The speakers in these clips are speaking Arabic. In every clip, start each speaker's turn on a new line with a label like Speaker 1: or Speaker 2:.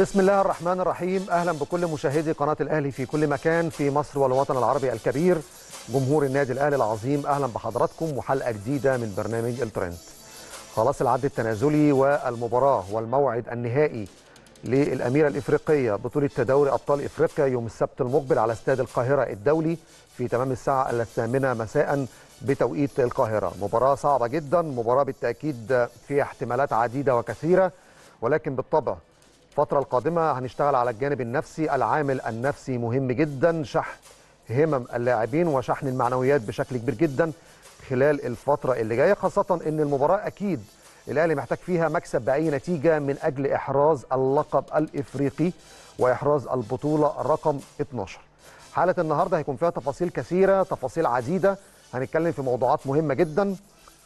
Speaker 1: بسم الله الرحمن الرحيم. أهلا بكل مشاهدي قناة الأهلي في كل مكان في مصر والوطن العربي الكبير. جمهور النادي الأهلي العظيم أهلا بحضراتكم وحلقة جديدة من برنامج الترند. خلاص العد التنازلي والمباراة والموعد النهائي للأميرة الإفريقية بطولة تدوري أبطال إفريقيا يوم السبت المقبل على استاد القاهرة الدولي في تمام الساعة الثامنة مساء بتوقيت القاهرة. مباراة صعبة جدا مباراة بالتأكيد فيها احتمالات عديدة وكثيرة ولكن بالطبع الفترة القادمة هنشتغل على الجانب النفسي. العامل النفسي مهم جدا شحن همم اللاعبين وشحن المعنويات بشكل كبير جدا خلال الفترة اللي جاية خاصة إن المباراة أكيد الأهلي محتاج فيها مكسب بأي نتيجة من أجل إحراز اللقب الإفريقي وإحراز البطولة رقم 12 حالة النهاردة هيكون فيها تفاصيل كثيرة تفاصيل عديدة. هنتكلم في موضوعات مهمة جدا.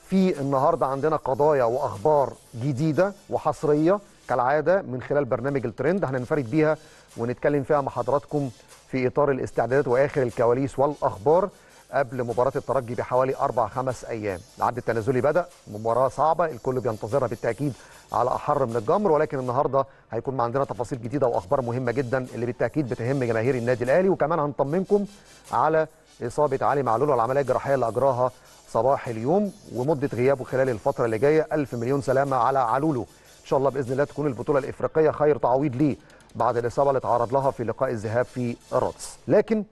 Speaker 1: في النهاردة عندنا قضايا وأخبار جديدة وحصرية. كالعادة من خلال برنامج الترند هننفرد بيها ونتكلم فيها مع حضراتكم في إطار الاستعدادات وآخر الكواليس والأخبار قبل مباراة الترجي بحوالي أربع خمس أيام. العد التنازلي بدأ مباراه صعبة الكل بينتظرها بالتأكيد على أحر من الجمر ولكن النهارده هيكون عندنا تفاصيل جديدة وأخبار مهمة جدا اللي بالتأكيد بتهم جماهير النادي الأهلي وكمان هنطمنكم على إصابة علي معلول والعملية الجراحية اللي أجراها صباح اليوم ومدة غيابه خلال الفترة اللي جاية ألف مليون سلامة على علولو ان شاء الله بإذن الله تكون البطولة الإفريقية خير تعويض ليه بعد الإصابة اللي تعرض لها في لقاء الذهاب في الرادس لكن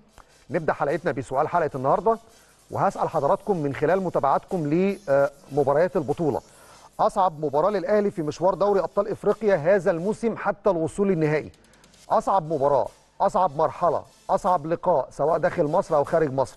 Speaker 1: نبدأ حلقتنا بسؤال حلقة النهارده وهسأل حضراتكم من خلال متابعتكم لمباريات البطولة. أصعب مباراة للأهلي في مشوار دوري أبطال إفريقيا هذا الموسم حتى الوصول للنهائي أصعب مباراة أصعب مرحلة أصعب لقاء سواء داخل مصر أو خارج مصر.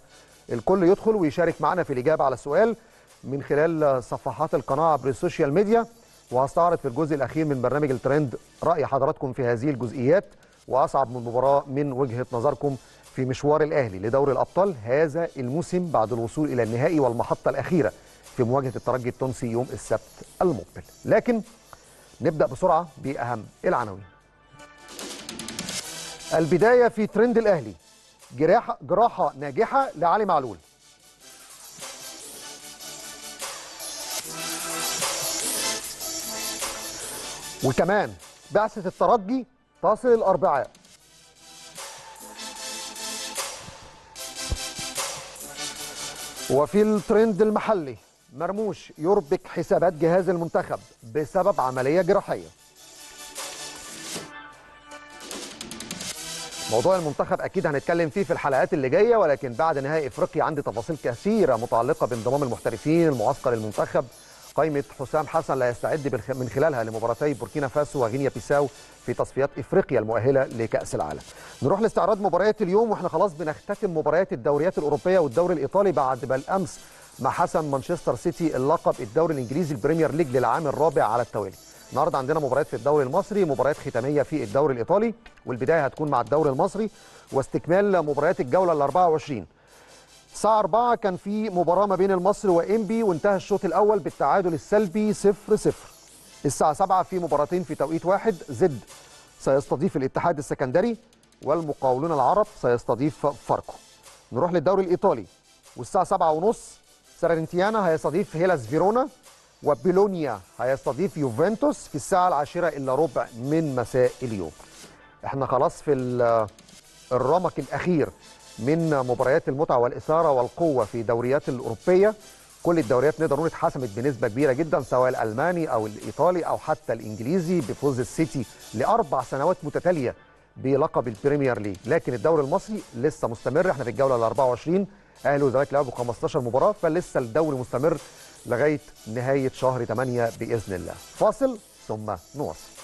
Speaker 1: الكل يدخل ويشارك معنا في الإجابة على السؤال من خلال صفحات القناة عبر ال social media. وهستعرض في الجزء الأخير من برنامج الترند رأي حضراتكم في هذه الجزئيات وأصعب من مباراة من وجهة نظركم في مشوار الأهلي لدوري الأبطال هذا الموسم بعد الوصول إلى النهائي والمحطة الأخيرة في مواجهة الترجي التونسي يوم السبت المقبل. لكن نبدأ بسرعة بأهم العناوين. البداية في ترند الأهلي جراحه جراحة ناجحة لعلي معلول. وكمان بعثة الترجي تصل الأربعاء. وفي الترند المحلي مرموش يربك حسابات جهاز المنتخب بسبب عملية جراحية. موضوع المنتخب أكيد هنتكلم فيه في الحلقات اللي جاية ولكن بعد نهائي إفريقيا عندي تفاصيل كثيرة متعلقة بانضمام المحترفين المعسكر المنتخب قائمة حسام حسن لا يستعد من خلالها لمباراتي بوركينا فاسو وغينيا بيساو في تصفيات إفريقيا المؤهلة لكأس العالم. نروح لاستعراض مباريات اليوم وإحنا خلاص بنختتم مباريات الدوريات الأوروبية والدوري الإيطالي بعد بالأمس ما حسم مانشستر سيتي اللقب الدوري الإنجليزي ال Premier League للعام الرابع على التوالي. النهارده عندنا مباريات في الدوري المصري مباريات ختامية في الدوري الإيطالي والبداية هتكون مع الدوري المصري واستكمال مباريات الجولة ال 24 الساعة 4 كان في مباراة ما بين المصري وإنبي وانتهى الشوط الأول بالتعادل السلبي 0 0 الساعة 7 في مباراتين في توقيت واحد زد سيستضيف الاتحاد السكندري والمقاولون العرب سيستضيف فاركو. نروح للدوري الإيطالي. والساعة 7 ونص سارنتيانا هيستضيف هيلاس فيرونا وبيلونيا هيستضيف يوفنتوس في الساعة العاشرة إلا ربع من مساء اليوم. إحنا خلاص في الرمق الأخير من مباريات المتعة والإثارة والقوة في الدوريات الأوروبية. كل الدوريات نقدر نقول اتحسمت بنسبة كبيرة جدا سواء الألماني أو الإيطالي أو حتى الإنجليزي بفوز السيتي لأربع سنوات متتالية بلقب ال Premier League. لكن الدوري المصري لسه مستمر. إحنا في الجولة ال 24 أهلي والزمالك لعبوا 15 مباراة فلسه الدوري مستمر لغاية نهاية شهر 8 بإذن الله. فاصل ثم نواصل.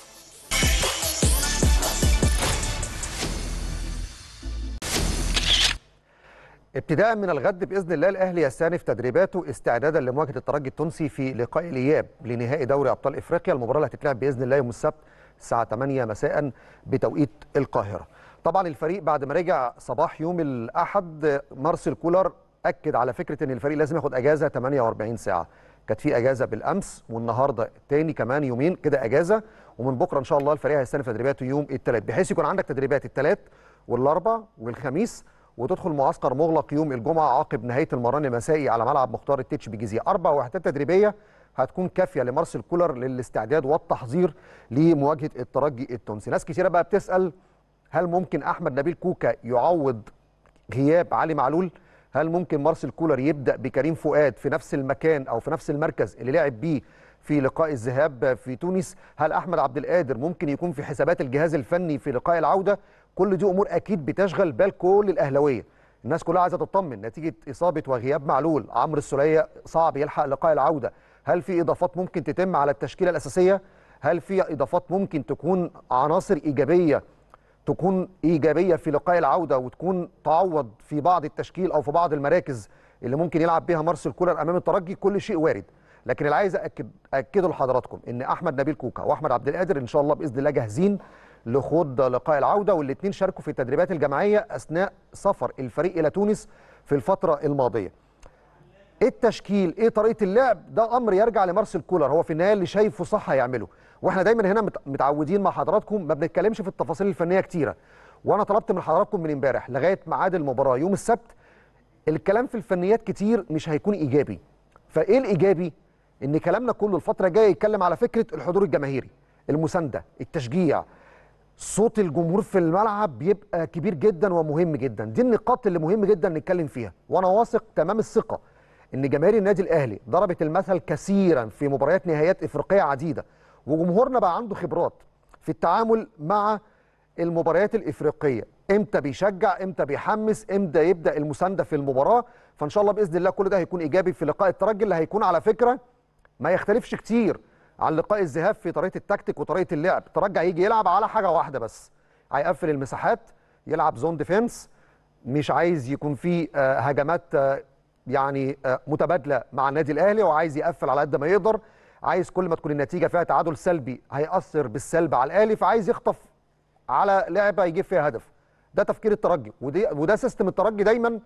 Speaker 1: ابتداء من الغد بإذن الله الأهلي يستأنف تدريباته استعدادا لمواجهة الترجي التونسي في لقاء الإياب لنهائي دوري أبطال إفريقيا المباراة اللي هتتلعب بإذن الله يوم السبت الساعة 8 مساء بتوقيت القاهرة. طبعا الفريق بعد ما رجع صباح يوم الأحد مارسيل كولر أكد على فكرة إن الفريق لازم ياخد أجازة 48 ساعة. كانت في أجازة بالأمس والنهاردة تاني كمان يومين كده أجازة ومن بكرة إن شاء الله الفريق هيستأنف تدريباته يوم الثلاث بحيث يكون عندك تدريبات الثلاث والأربع والخميس وتدخل معسكر مغلق يوم الجمعة عقب نهاية المران المسائي على ملعب مختار التتش بجزيره أربع وحدات تدريبية هتكون كافية لمارسيل كولر للاستعداد والتحضير لمواجهة الترجي التونسي. ناس كثيره بقى بتسأل هل ممكن أحمد نبيل كوكا يعوض غياب علي معلول؟ هل ممكن مارسيل كولر يبدأ بكريم فؤاد في نفس المكان أو في نفس المركز اللي لعب بيه في لقاء الذهاب في تونس؟ هل أحمد عبد القادر ممكن يكون في حسابات الجهاز الفني في لقاء العودة؟ كل دي أمور أكيد بتشغل بال كل الأهلاوية. الناس كلها عايزة تطمن نتيجة إصابة وغياب معلول. عمرو السولية صعب يلحق لقاء العودة. هل في إضافات ممكن تتم على التشكيلة الأساسية؟ هل في إضافات ممكن تكون عناصر إيجابية تكون إيجابية في لقاء العودة وتكون تعوض في بعض التشكيل أو في بعض المراكز اللي ممكن يلعب بيها مارسيل كولر أمام الترجي؟ كل شيء وارد. لكن اللي عايز اكد أكده لحضراتكم إن أحمد نبيل كوكا وأحمد عبد القادر إن شاء الله بإذن الله جاهزين لخوض لقاء العودة والاثنين شاركوا في التدريبات الجماعية أثناء سفر الفريق إلى تونس في الفترة الماضية. إيه التشكيل؟ إيه طريقة اللعب؟ ده أمر يرجع لمارسيل كولر هو في النهاية اللي شايفه صح هيعمله. وإحنا دايما هنا متعودين مع حضراتكم ما بنتكلمش في التفاصيل الفنية كتيرة. وأنا طلبت من حضراتكم من امبارح لغاية ميعاد المباراة يوم السبت الكلام في الفنيات كتير مش هيكون إيجابي. فإيه الإيجابي؟ إن كلامنا كله الفترة الجاية يتكلم على فكرة الحضور الجماهيري المساندة التشجيع صوت الجمهور في الملعب بيبقى كبير جدا ومهم جدا. دي النقاط اللي مهم جدا نتكلم فيها. وأنا واثق تمام الثقة إن جماهير النادي الأهلي ضربت المثل كثيرا في مباريات نهائيات إفريقية عديدة. وجمهورنا بقى عنده خبرات في التعامل مع المباريات الإفريقية. إمتى بيشجع؟ إمتى بيحمس؟ إمتى يبدأ المساندة في المباراة؟ فإن شاء الله بإذن الله كل ده هيكون إيجابي في لقاء الترجي اللي هيكون على فكرة ما يختلفش كتير عن لقاء الذهاب في طريقة التكتيك وطريقة اللعب. الترجي هيجي يلعب على حاجة واحدة بس. هيقفل المساحات يلعب زون ديفense مش عايز يكون في هجمات يعني متبادلة مع النادي الأهلي وعايز يقفل على قد ما يقدر. عايز كل ما تكون النتيجة فيها تعادل سلبي هيأثر بالسلب على الأهلي فعايز يخطف على لعبة يجيب فيها هدف. ده تفكير الترجي. ودي وده system الترجي دايما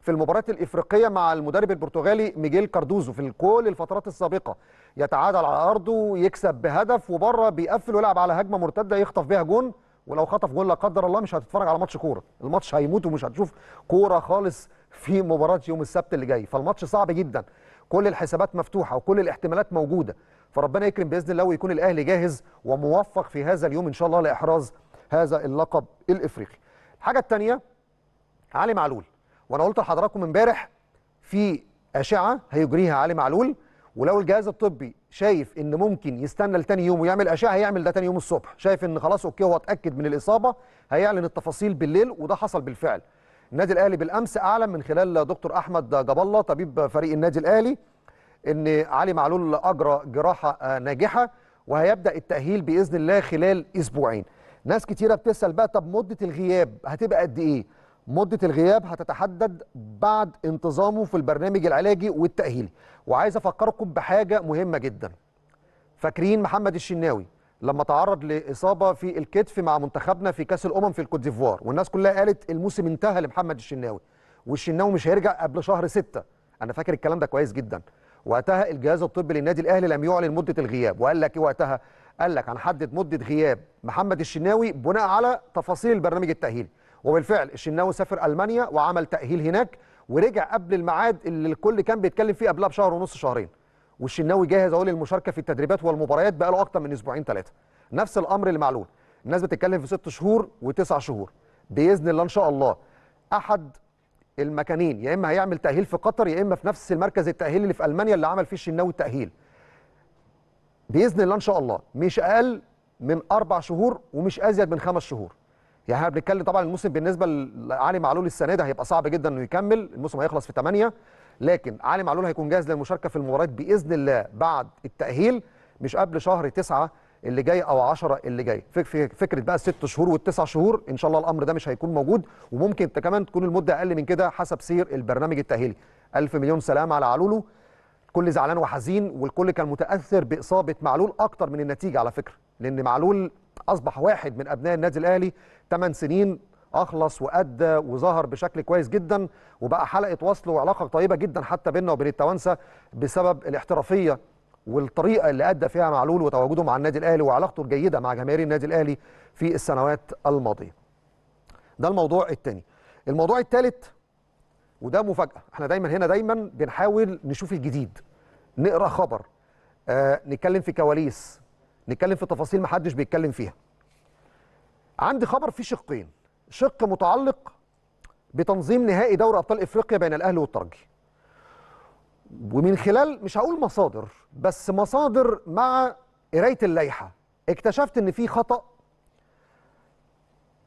Speaker 1: في المباريات الإفريقية مع المدرب البرتغالي ميجيل كاردوزو في كل الفترات السابقة. يتعادل على أرضه يكسب بهدف وبرة بيقفل ويلعب على هجمة مرتدة يخطف بيها جون. ولو خطف جون لا قدر الله مش هتتفرج على ماتش كورة. الماتش هيموت ومش هتشوف كورة خالص في مباراة يوم السبت اللي جاي. فالماتش صعب جدا. كل الحسابات مفتوحة وكل الاحتمالات موجودة. فربنا يكرم بإذن الله ويكون الأهلي جاهز وموفق في هذا اليوم إن شاء الله لإحراز هذا اللقب الإفريقي. الحاجة الثانية علي معلول. وأنا قلت لحضراتكم امبارح في أشعة هيجريها علي معلول. ولو الجهاز الطبي شايف إن ممكن يستنى لتاني يوم ويعمل أشعة هيعمل ده تاني يوم الصبح. شايف إن خلاص okay هو اتأكد من الإصابة هيعلن التفاصيل بالليل وده حصل بالفعل. النادي الأهلي بالأمس أعلن من خلال دكتور أحمد جاب الله طبيب فريق النادي الأهلي إن علي معلول أجرى جراحة ناجحة وهيبدأ التأهيل بإذن الله خلال أسبوعين. ناس كتيرة بتسأل بقى طب مدة الغياب هتبقى قد إيه؟ مدة الغياب هتتحدد بعد انتظامه في البرنامج العلاجي والتأهيلي. وعايز أفكركم بحاجة مهمة جدا. فاكرين محمد الشناوي لما تعرض لإصابة في الكتف مع منتخبنا في كأس الأمم في الكوت ديفوار والناس كلها قالت الموسم انتهى لمحمد الشناوي والشناوي مش هيرجع قبل شهر ستة. أنا فاكر الكلام ده كويس جدا. وقتها الجهاز الطبي للنادي الأهلي لم يعلن مدة الغياب وقال لك إيه وقتها؟ قال لك هنحدد مدة غياب محمد الشناوي بناء على تفاصيل البرنامج التأهيلي. وبالفعل الشناوي سافر ألمانيا وعمل تأهيل هناك ورجع قبل الميعاد اللي الكل كان بيتكلم فيه قبلها بشهر ونص شهرين. والشناوي جاهز أهو للمشاركة في التدريبات والمباريات بقى له أكتر من أسبوعين ثلاثة نفس الأمر المعلول. الناس بتتكلم في ست شهور وتسع شهور. بإذن الله إن شاء الله أحد المكانين يا إما هيعمل تأهيل في قطر يا إما في نفس المركز التاهيلي اللي في ألمانيا اللي عمل فيه الشناوي التأهيل. بإذن الله إن شاء الله. مش أقل من أربع شهور ومش أزيد من خمس شهور. يعني إحنا بنتكلم طبعا الموسم بالنسبة لعلي معلول السنة ده هيبقى صعب جدا إنه يكمل الموسم هيخلص في 8 لكن علي معلول هيكون جاهز للمشاركة في المباريات بإذن الله بعد التأهيل مش قبل شهر 9 اللي جاي أو 10 اللي جاي. فكرة بقى الست شهور والتسع شهور إن شاء الله الأمر ده مش هيكون موجود وممكن كمان تكون المدة أقل من كده حسب سير البرنامج التأهيلي. ألف مليون سلام على علولو. الكل زعلان وحزين والكل كان متأثر بإصابة معلول أكتر من النتيجة على فكرة لأن معلول أصبح واحد من أبناء النادي الأهلي 8 سنين أخلص وأدى وظهر بشكل كويس جدا وبقى حلقة وصل وعلاقة طيبة جدا حتى بيننا وبين التوانسة بسبب الاحترافية والطريقة اللي أدى فيها معلول وتواجده مع النادي الأهلي وعلاقته الجيدة مع جماهير النادي الأهلي في السنوات الماضية. ده الموضوع الثاني. الموضوع الثالث وده مفاجأة، إحنا دايما هنا دايما بنحاول نشوف الجديد. نقرأ خبر آه نتكلم في كواليس نتكلم في تفاصيل محدش بيتكلم فيها عندي خبر فيه شقين. شق متعلق بتنظيم نهائي دوري أبطال إفريقيا بين الأهلي والترجي ومن خلال مش هقول مصادر بس مصادر مع قراية اللائحة. اكتشفت إن في خطأ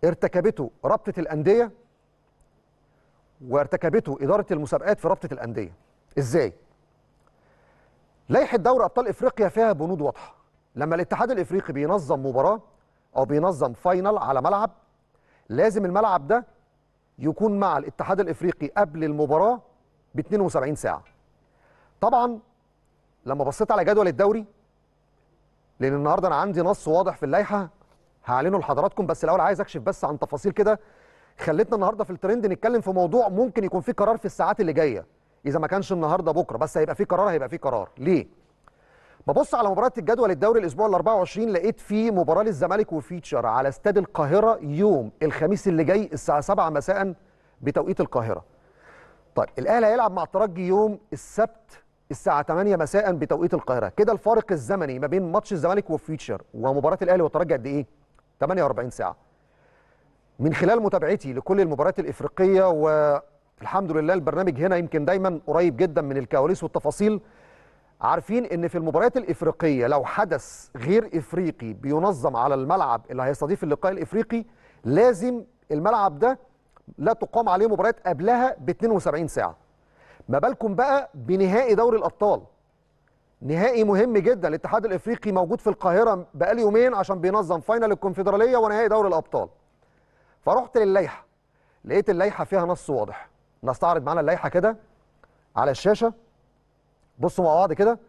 Speaker 1: ارتكبته رابطة الأندية وارتكبته إدارة المسابقات في رابطة الأندية. إزاي؟ لائحة دوري أبطال إفريقيا فيها بنود واضحة. لما الاتحاد الإفريقي بينظم مباراة أو بينظم فاينل على ملعب لازم الملعب ده يكون مع الاتحاد الإفريقي قبل المباراة ب 72 ساعة. طبعا لما بصيت على جدول الدوري لأن النهارده أنا عندي نص واضح في اللائحة هعلنه لحضراتكم بس الأول عايز أكشف بس عن تفاصيل كده. خلتنا النهارده في الترند نتكلم في موضوع ممكن يكون فيه قرار في الساعات اللي جاية. إذا ما كانش النهارده بكرة بس هيبقى فيه قرار هيبقى فيه قرار. ليه؟ ببص على مباراه الجدول الدوري الأسبوع ال 24 لقيت فيه مباراة للزمالك وفيتشر على استاد القاهرة يوم الخميس اللي جاي الساعة 7 مساء بتوقيت القاهرة. طيب الأهلي هيلعب مع الترجي يوم السبت الساعة 8 مساء بتوقيت القاهرة. كده الفارق الزمني ما بين ماتش الزمالك وفيتشر ومباراة الأهلي والترجي قد إيه؟ 48 ساعة. من خلال متابعتي لكل المباريات الإفريقية والحمد لله البرنامج هنا يمكن دايما قريب جدا من الكواليس والتفاصيل عارفين إن في المباريات الإفريقية لو حدث غير إفريقي بينظم على الملعب اللي هيستضيف اللقاء الإفريقي لازم الملعب ده لا تقام عليه مباريات قبلها ب 72 ساعة. ما بالكم بقى بنهائي دوري الأبطال. نهائي مهم جدا. الاتحاد الإفريقي موجود في القاهرة بقالي يومين عشان بينظم فاينل الكونفدرالية ونهائي دوري الأبطال. فرحت للائحه لقيت اللائحه فيها نص واضح. نستعرض معانا اللائحه كده على الشاشة. بصوا مع بعض كده.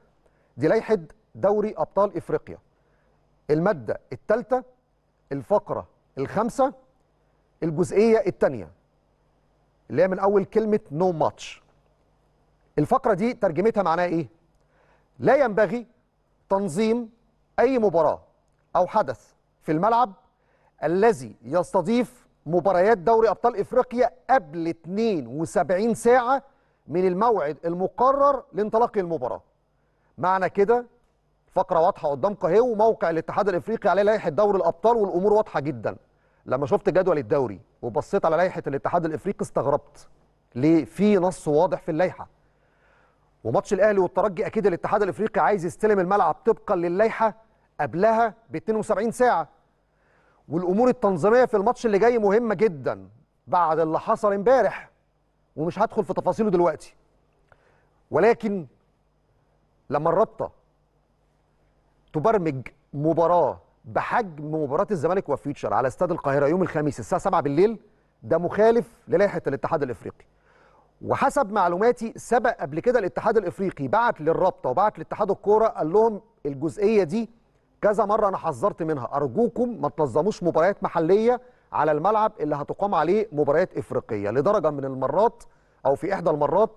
Speaker 1: دي لائحة دوري أبطال إفريقيا. المادة الثالثة الفقرة الخامسة الجزئية الثانية اللي هي من أول كلمة نو no ماتش الفقرة دي ترجمتها معناها إيه؟ لا ينبغي تنظيم أي مباراة أو حدث في الملعب الذي يستضيف مباريات دوري أبطال إفريقيا قبل 72 ساعة من الموعد المقرر لانطلاق المباراة. معنى كده فقرة واضحة قدامكم اهي وموقع الاتحاد الإفريقي عليه لائحة دوري الأبطال والأمور واضحة جدا. لما شفت جدول الدوري وبصيت على لائحة الاتحاد الإفريقي استغربت. ليه؟ في نص واضح في اللائحة. وماتش الأهلي والترجي أكيد الاتحاد الإفريقي عايز يستلم الملعب طبقا للائحة قبلها ب 72 ساعة. والأمور التنظيمية في الماتش اللي جاي مهمة جدا بعد اللي حصل امبارح. ومش هدخل في تفاصيله دلوقتي. ولكن لما الرابطة تبرمج مباراة بحجم مباراة الزمالك وفيوتشر على استاد القاهرة يوم الخميس الساعة 7 بالليل ده مخالف للائحة الاتحاد الإفريقي. وحسب معلوماتي سبق قبل كده الاتحاد الإفريقي بعت للرابطة وبعت لاتحاد الكورة قال لهم الجزئية دي كذا مرة أنا حذرت منها أرجوكم ما تنظموش مباريات محلية على الملعب اللي هتقام عليه مباريات إفريقية. لدرجة من المرات أو في إحدى المرات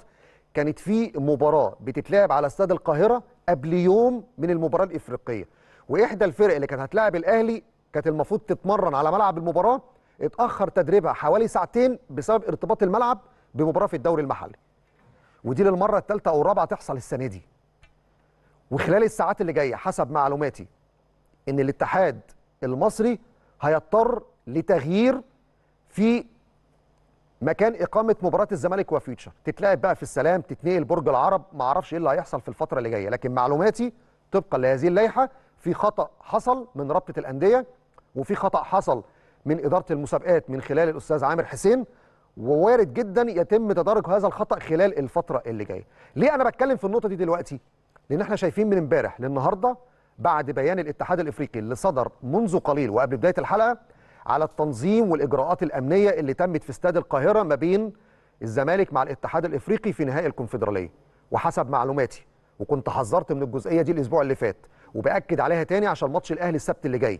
Speaker 1: كانت في مباراة بتتلعب على استاد القاهرة قبل يوم من المباراة الإفريقية. وإحدى الفرق اللي كانت هتلاعب الأهلي كانت المفروض تتمرن على ملعب المباراة. اتأخر تدريبها حوالي ساعتين بسبب ارتباط الملعب بمباراة في الدوري المحلي. ودي للمرة الثالثة أو الرابعة تحصل السنة دي. وخلال الساعات اللي جاية حسب معلوماتي إن الاتحاد المصري هيضطر لتغيير في مكان إقامة مباراة الزمالك وفيوتشر تتلعب بقى في السلام تتنقل برج العرب ما أعرفش إيه اللي هيحصل في الفترة اللي جاية. لكن معلوماتي طبقا لهذه اللائحة في خطأ حصل من رابطة الأندية وفي خطأ حصل من إدارة المسابقات من خلال الأستاذ عامر حسين ووارد جدا يتم تدارك هذا الخطأ خلال الفترة اللي جاية. ليه أنا بتكلم في النقطة دي دلوقتي؟ لأن إحنا شايفين من إمبارح للنهاردة بعد بيان الاتحاد الإفريقي اللي صدر منذ قليل وقبل بداية الحلقة على التنظيم والإجراءات الأمنية اللي تمت في استاد القاهرة ما بين الزمالك مع الاتحاد الإفريقي في نهائي الكونفدرالية. وحسب معلوماتي وكنت حذرت من الجزئية دي الأسبوع اللي فات وبأكد عليها تاني عشان ماتش الأهلي السبت اللي جاي.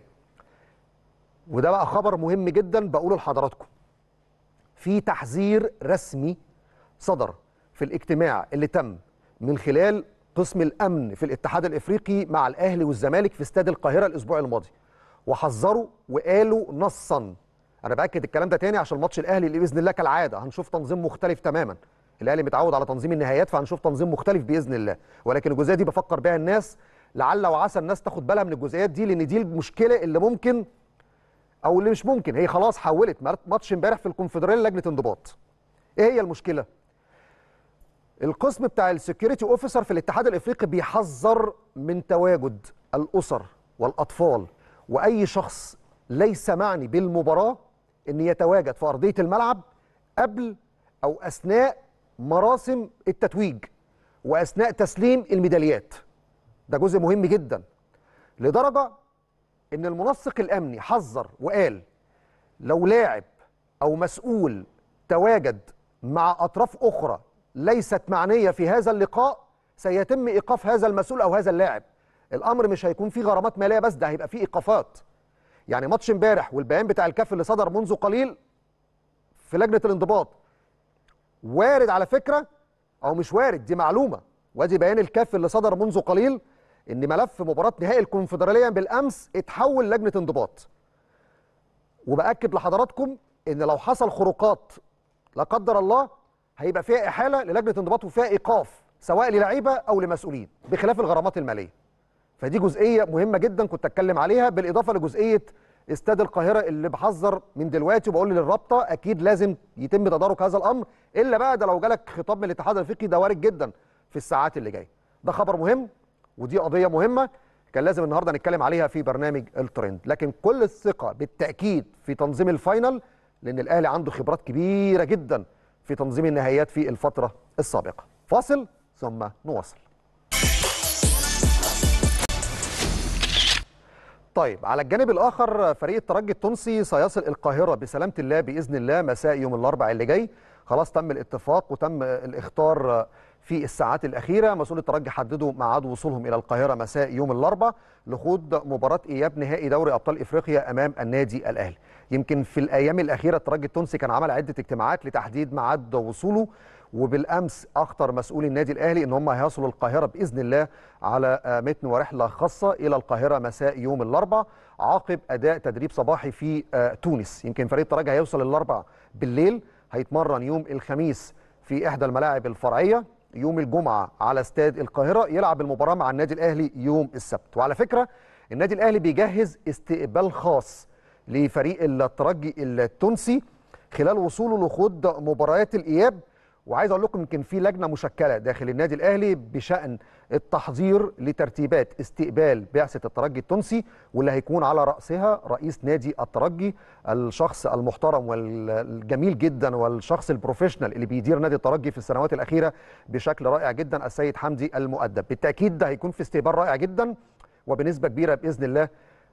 Speaker 1: وده بقى خبر مهم جدا بقوله لحضراتكم. في تحذير رسمي صدر في الاجتماع اللي تم من خلال قسم الأمن في الاتحاد الإفريقي مع الأهلي والزمالك في استاد القاهرة الأسبوع الماضي. وحذروا وقالوا نصا. أنا بأكد الكلام ده تاني عشان ماتش الأهلي اللي بإذن الله كالعادة. هنشوف تنظيم مختلف تماما. الأهلي متعود على تنظيم النهائيات فهنشوف تنظيم مختلف بإذن الله. ولكن الجزئية دي بفكر بيها الناس. لعل وعسى الناس تاخد بالها من الجزئيات دي لأن دي المشكلة اللي ممكن أو اللي مش ممكن. هي خلاص حولت. ماتش امبارح في الكونفدرالية لجنة انضباط. إيه هي المشكلة؟ القسم بتاع ال security officer في الاتحاد الإفريقي بيحذر من تواجد الأسر والأطفال. وأي شخص ليس معني بالمباراة إن يتواجد في أرضية الملعب قبل أو أثناء مراسم التتويج وأثناء تسليم الميداليات. ده جزء مهم جدا لدرجة إن المنسق الأمني حذر وقال لو لاعب أو مسؤول تواجد مع أطراف أخرى ليست معنية في هذا اللقاء سيتم إيقاف هذا المسؤول أو هذا اللاعب. الأمر مش هيكون فيه غرامات مالية بس ده هيبقى فيه إيقافات. يعني ماتش امبارح والبيان بتاع الكاف اللي صدر منذ قليل في لجنة الانضباط وارد على فكرة أو مش وارد دي معلومة. وادي بيان الكاف اللي صدر منذ قليل إن ملف مباراة نهائي الكونفدرالية بالأمس اتحول لجنة انضباط. وبأكد لحضراتكم إن لو حصل خروقات لا قدر الله هيبقى فيها إحالة للجنة انضباط وفيها إيقاف سواء للعيبة أو لمسؤولين بخلاف الغرامات المالية. فدي جزئية مهمة جدا كنت أتكلم عليها بالإضافة لجزئية استاد القاهرة اللي بحذر من دلوقتي وبقول للرابطة أكيد لازم يتم تدارك هذا الأمر إلا بقى ده لو جالك خطاب من الاتحاد الأفريقي ده وارد جدا في الساعات اللي جاية. ده خبر مهم ودي قضية مهمة كان لازم النهارده نتكلم عليها في برنامج الترند. لكن كل الثقة بالتأكيد في تنظيم الفاينل لأن الأهلي عنده خبرات كبيرة جدا في تنظيم النهائيات في الفترة السابقة. فاصل ثم نواصل. طيب على الجانب الآخر فريق الترجي التونسي سيصل القاهرة بسلامة الله بإذن الله مساء يوم الأربعاء اللي جاي. خلاص تم الاتفاق وتم الاختار في الساعات الأخيرة. مسؤول الترجي حددوا ميعاد وصولهم إلى القاهرة مساء يوم الأربعاء لخوض مباراة إياب نهائي دوري أبطال إفريقيا أمام النادي الأهلي. يمكن في الأيام الأخيرة الترجي التونسي كان عمل عدة اجتماعات لتحديد ميعاد وصوله. وبالامس اخطر مسؤول النادي الاهلي ان هم هيصلوا القاهره باذن الله على متن ورحله خاصه إلى القاهره مساء يوم الاربعاء عقب اداء تدريب صباحي في تونس. يمكن فريق الترجي هيوصل الاربعاء بالليل هيتمرن يوم الخميس في احدى الملاعب الفرعيه يوم الجمعه على استاد القاهره يلعب المباراه مع النادي الاهلي يوم السبت. وعلى فكره النادي الاهلي بيجهز استقبال خاص لفريق الترجي التونسي خلال وصوله لخوض مباريات الإياب وعايز أقول لكم يمكن في لجنة مشكلة داخل النادي الأهلي بشأن التحضير لترتيبات استقبال بعثة الترجي التونسي واللي هيكون على رأسها رئيس نادي الترجي الشخص المحترم والجميل جدا والشخص ال professional اللي بيدير نادي الترجي في السنوات الأخيرة بشكل رائع جدا السيد حمدي المؤدب. بالتأكيد ده هيكون في استقبال رائع جدا وبنسبة كبيرة بإذن الله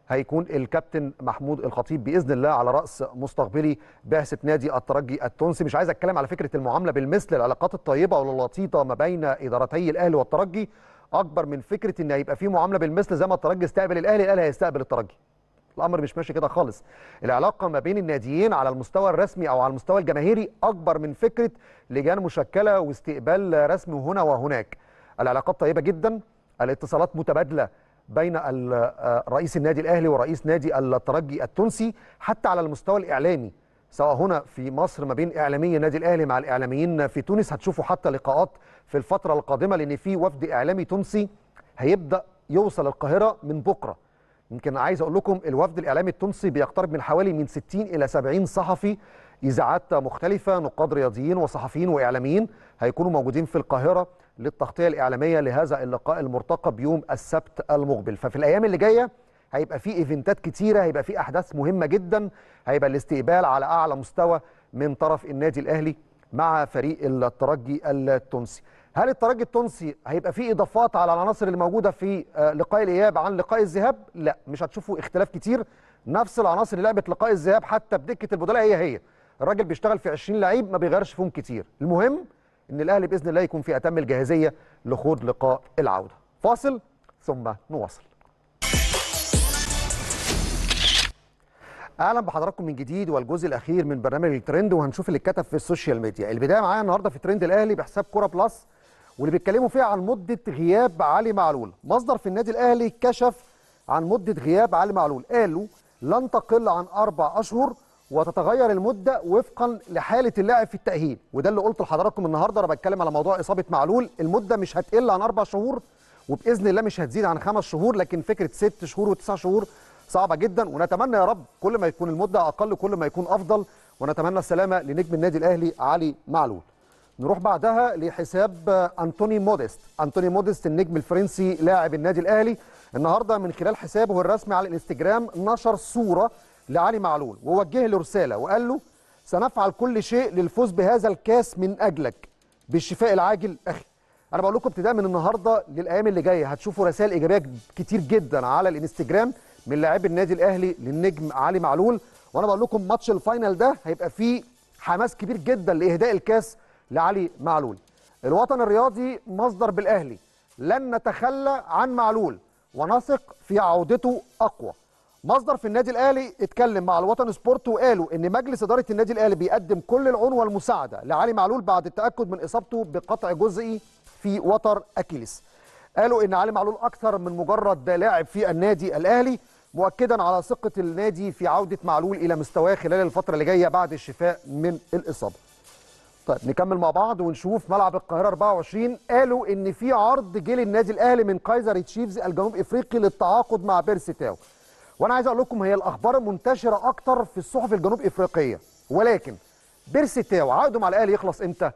Speaker 1: هيكون الكابتن محمود الخطيب بإذن الله على رأس مستقبلي بعثه نادي الترجي التونسي. مش عايز أتكلم على فكرة المعاملة بالمثل العلاقات الطيبة واللطيفة ما بين إدارتي الأهلي والترجي. أكبر من فكرة إن هيبقى في معاملة بالمثل زي ما الترجي استقبل الأهلي الأهلي هيستقبل الترجي. الأمر مش ماشي كده خالص. العلاقة ما بين الناديين على المستوى الرسمي أو على المستوى الجماهيري أكبر من فكرة لجان مشكلة واستقبال رسمي هنا وهناك. العلاقات طيبة جدا الاتصالات متبادلة بين رئيس النادي الأهلي ورئيس نادي الترجي التونسي حتى على المستوى الإعلامي سواء هنا في مصر ما بين إعلامي النادي الأهلي مع الإعلاميين في تونس. هتشوفوا حتى لقاءات في الفترة القادمة لأن في وفد إعلامي تونسي هيبدأ يوصل القاهرة من بكرة. يمكن عايز أقول لكم الوفد الإعلامي التونسي بيقترب من حوالي من 60 إلى 70 صحفي إذاعات مختلفة نقاد رياضيين وصحفيين وإعلاميين هيكونوا موجودين في القاهرة. للتغطية الإعلامية لهذا اللقاء المرتقب يوم السبت المقبل. ففي الأيام اللي جاية هيبقى في إيفنتات كتيرة هيبقى في أحداث مهمة جدا هيبقى الاستقبال على أعلى مستوى من طرف النادي الأهلي مع فريق الترجي التونسي. هل الترجي التونسي هيبقى فيه إضافات على العناصر اللي موجوده في لقاء الإياب عن لقاء الذهاب؟ لا مش هتشوفوا اختلاف كتير. نفس العناصر اللي لعبت لقاء الذهاب حتى بدكة البدلاء هي هي. الراجل بيشتغل في 20 لعيب ما بيغيرش فيهم كتير. المهم إن الأهلي بإذن الله يكون في أتم الجاهزية لخوض لقاء العودة. فاصل ثم نواصل. أهلا بحضراتكم من جديد والجزء الأخير من برنامج الترند وهنشوف اللي اتكتب في ال social media. البداية معايا النهارده في ترند الأهلي بحساب كورة بلس واللي بيتكلموا فيها عن مدة غياب علي معلول. مصدر في النادي الأهلي كشف عن مدة غياب علي معلول. قالوا لن تقل عن أربع أشهر وتتغير المدة وفقا لحالة اللاعب في التأهيل. وده اللي قلت لحضراتكم النهارده. أنا بتكلم على موضوع إصابة معلول. المدة مش هتقل عن أربع شهور وبإذن الله مش هتزيد عن خمس شهور لكن فكرة ست شهور وتسع شهور صعبة جدا. ونتمنى يا رب كل ما يكون المدة أقل كل ما يكون أفضل. ونتمنى السلامة لنجم النادي الأهلي علي معلول. نروح بعدها لحساب أنتوني موديست أنتوني موديست النجم الفرنسي لاعب النادي الأهلي. النهارده من خلال حسابه الرسمي على الإنستجرام نشر صورة لعلي معلول. ووجه له رساله وقال له سنفعل كل شيء للفوز بهذا الكاس من أجلك بالشفاء العاجل. أخي أنا بقول لكم ابتداء من النهارده للأيام اللي جاية هتشوفوا رسائل إيجابية كتير جدا على الإنستجرام من لاعبي النادي الأهلي للنجم علي معلول. وأنا بقول لكم ماتش ال final ده هيبقى فيه حماس كبير جدا لإهداء الكاس لعلي معلول. الوطن الرياضي مصدر بالأهلي. لن نتخلى عن معلول. ونثق في عودته أقوى. مصدر في النادي الأهلي اتكلم مع الوطن سبورت وقالوا إن مجلس إدارة النادي الأهلي بيقدم كل العون والمساعده لعلي معلول بعد التأكد من إصابته بقطع جزئي في وتر أكيليس. قالوا إن علي معلول أكثر من مجرد لاعب في النادي الأهلي مؤكدا على ثقة النادي في عودة معلول إلى مستواه خلال الفترة اللي جاية بعد الشفاء من الإصابة. طيب نكمل مع بعض ونشوف ملعب القاهرة 24 قالوا إن في عرض جه للنادي الأهلي من كايزر تشيفز الجنوب إفريقي للتعاقد مع بيرسي تاو. وأنا عايز أقول لكم هي الأخبار منتشرة أكتر في الصحف الجنوب إفريقية. ولكن بيرسي تاو عقده مع الأهلي يخلص إمتى؟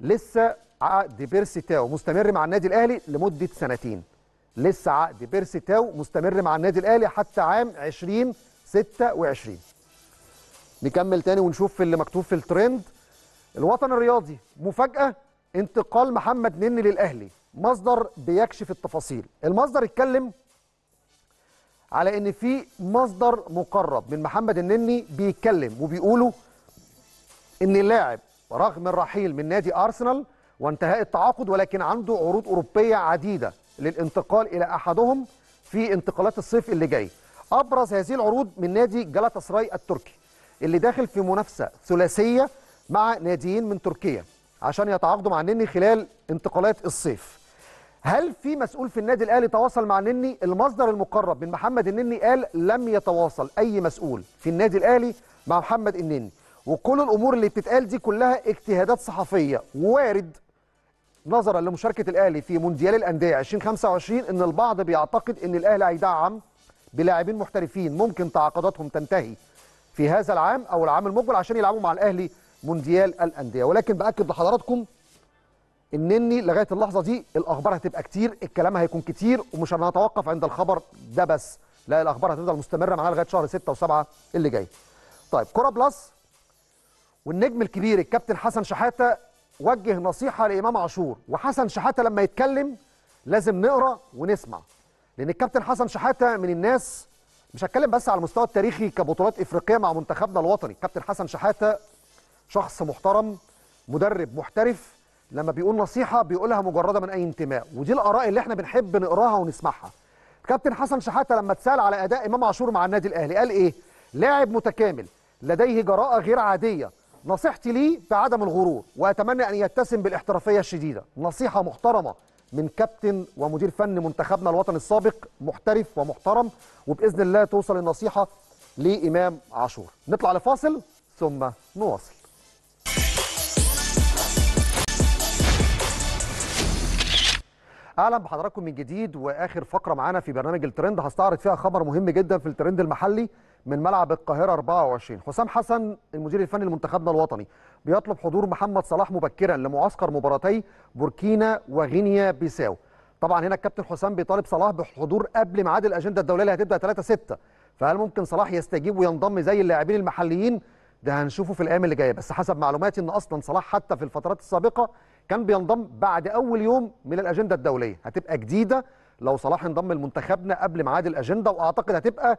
Speaker 1: لسه عقد بيرسي تاو مستمر مع النادي الأهلي لمدة سنتين. لسه عقد بيرسي تاو مستمر مع النادي الأهلي حتى عام 2026 نكمل تاني ونشوف اللي مكتوب في الترند. الوطن الرياضي مفاجأة انتقال محمد نني للأهلي. مصدر بيكشف التفاصيل. المصدر اتكلم على إن في مصدر مقرب من محمد النني بيتكلم وبيقولوا إن اللاعب رغم الرحيل من نادي أرسنال وانتهاء التعاقد ولكن عنده عروض أوروبية عديدة للانتقال إلى أحدهم في انتقالات الصيف اللي جاي. أبرز هذه العروض من نادي جلاتا سراي التركي اللي داخل في منافسة ثلاثية مع ناديين من تركيا عشان يتعاقدوا مع النني خلال انتقالات الصيف. هل في مسؤول في النادي الأهلي تواصل مع النني المصدر المقرب من محمد النني قال لم يتواصل أي مسؤول في النادي الأهلي مع محمد النني. وكل الأمور اللي بتتقال دي كلها اجتهادات صحفية. وارد نظرا لمشاركة الأهلي في مونديال الأندية 2025 إن البعض بيعتقد إن الأهلي هيدعم بلاعبين محترفين ممكن تعاقداتهم تنتهي في هذا العام أو العام المقبل عشان يلعبوا مع الأهلي مونديال الأندية. ولكن بأكد لحضراتكم انني لغاية اللحظة دي الأخبار هتبقى كتير الكلام هيكون كتير ومش هنتوقف عند الخبر ده بس. لا الأخبار هتفضل مستمرة معانا لغاية شهر 6 و7 اللي جاي. طيب كره بلس والنجم الكبير الكابتن حسن شحاتة وجه نصيحة لإمام عاشور. وحسن شحاتة لما يتكلم لازم نقرأ ونسمع لأن الكابتن حسن شحاتة من الناس مش هتكلم بس على المستوى التاريخي كبطولات إفريقية مع منتخبنا الوطني. الكابتن حسن شحاتة شخص محترم مدرب محترف لما بيقول نصيحة بيقولها مجرده من أي انتماء ودي الآراء اللي إحنا بنحب نقراها ونسمعها. كابتن حسن شحاتة لما اتسأل على أداء إمام عاشور مع النادي الأهلي قال إيه؟ لاعب متكامل لديه جراءة غير عادية. نصيحتي ليه بعدم الغرور وأتمنى أن يتسم بالاحترافية الشديدة. نصيحة محترمة من كابتن ومدير فن منتخبنا الوطني السابق محترف ومحترم وبإذن الله توصل النصيحة لإمام عاشور. نطلع لفاصل ثم نواصل. أهلا بحضراتكم من جديد وآخر فقرة معانا في برنامج الترند. هستعرض فيها خبر مهم جدا في الترند المحلي من ملعب القاهرة 24 حسام حسن المدير الفني لمنتخبنا الوطني بيطلب حضور محمد صلاح مبكرا لمعسكر مباراتي بوركينا وغينيا بيساو. طبعا هنا الكابتن حسام بيطالب صلاح بالحضور قبل ميعاد الأجندة الدولية اللي هتبدأ 3 6 فهل ممكن صلاح يستجيب وينضم زي اللاعبين المحليين؟ ده هنشوفه في الأيام اللي جاية. بس حسب معلوماتي إن أصلا صلاح حتى في الفترات السابقة كان بينضم بعد أول يوم من الأجندة الدولية. هتبقى جديدة لو صلاح انضم لمنتخبنا قبل ميعاد الأجندة وأعتقد هتبقى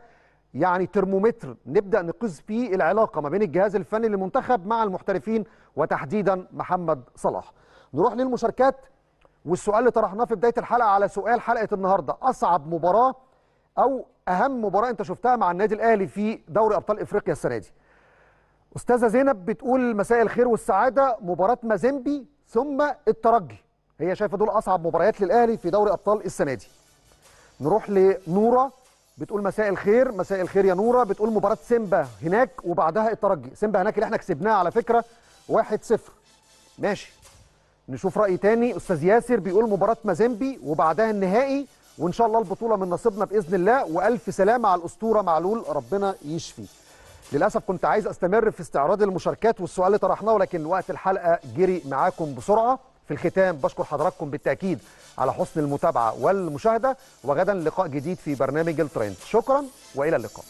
Speaker 1: يعني ترمومتر نبدأ نقيس فيه العلاقة ما بين الجهاز الفني للمنتخب مع المحترفين وتحديدا محمد صلاح. نروح للمشاركات والسؤال اللي طرحناه في بداية الحلقة على سؤال حلقة النهارده. أصعب مباراة أو أهم مباراة أنت شفتها مع النادي الأهلي في دوري أبطال إفريقيا السنة دي؟ أستاذة زينب بتقول مساء الخير والسعادة مباراة مازيمبي ثم الترجي. هي شايفة دول أصعب مباريات للأهلي في دوري أبطال السنة دي. نروح لنوره بتقول مساء الخير مساء الخير يا نوره بتقول مباراة سيمبا هناك وبعدها الترجي. سيمبا هناك اللي إحنا كسبناها على فكرة 1-0 ماشي. نشوف رأي تاني. أستاذ ياسر بيقول مباراة مازيمبي وبعدها النهائي وإن شاء الله البطولة من نصيبنا بإذن الله. وألف سلامة على الأسطورة معلول. ربنا يشفي. للأسف كنت عايز أستمر في استعراض المشاركات والسؤال اللي طرحناه ولكن وقت الحلقة جري معاكم بسرعة. في الختام بشكر حضراتكم بالتأكيد على حسن المتابعة والمشاهدة وغدا لقاء جديد في برنامج الترند. شكرا وإلى اللقاء.